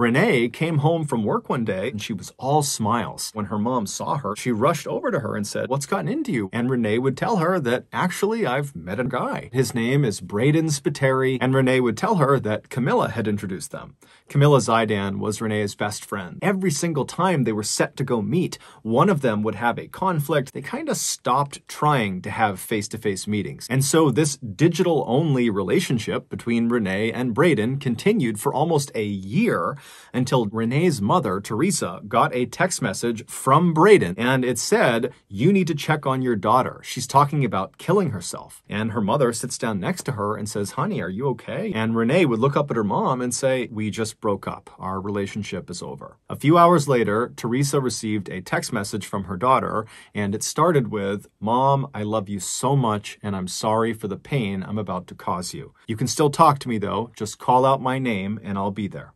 Renae came home from work one day and she was all smiles. When her mom saw her, she rushed over to her and said, What's gotten into you? And Renae would tell her that actually I've met a guy. His name is Braden Spiteri, and Renae would tell her that Camilla had introduced them. Camilla Zaidan was Renae's best friend. Every single time they were set to go meet, one of them would have a conflict. They kind of stopped trying to have face-to-face meetings. And so this digital-only relationship between Renae and Braden continued for almost a year until Renae's mother, Teresa, got a text message from Braden and it said, you need to check on your daughter. She's talking about killing herself. And her mother sits down next to her and says, honey, are you okay? And Renae would look up at her mom and say, we just broke up. Our relationship is over. A few hours later, Teresa received a text message from her daughter and it started with, Mom, I love you so much and I'm sorry for the pain I'm about to cause you. You can still talk to me though. Just call out my name and I'll be there.